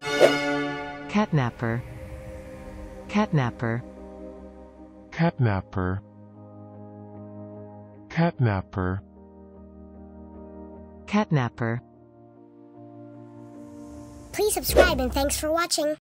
Catnapper. Catnapper. Catnapper. Catnapper. Catnapper. Please subscribe and thanks for watching.